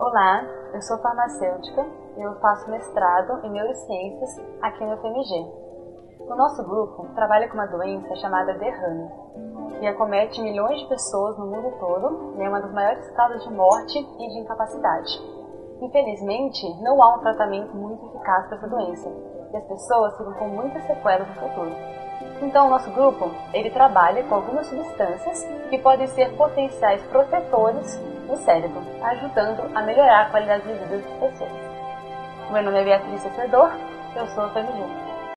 Olá, eu sou farmacêutica e eu faço mestrado em neurociências aqui no FMG. O nosso grupo trabalha com uma doença chamada derrame, que acomete milhões de pessoas no mundo todo e é uma das maiores causas de morte e de incapacidade. Infelizmente, não há um tratamento muito eficaz para essa doença e as pessoas ficam com muitas sequelas no futuro. Então, o nosso grupo ele trabalha com algumas substâncias que podem ser potenciais protetores no cérebro, ajudando a melhorar a qualidade de vida das pessoas. Meu nome é Beatriz Cedor, eu sou a FMG.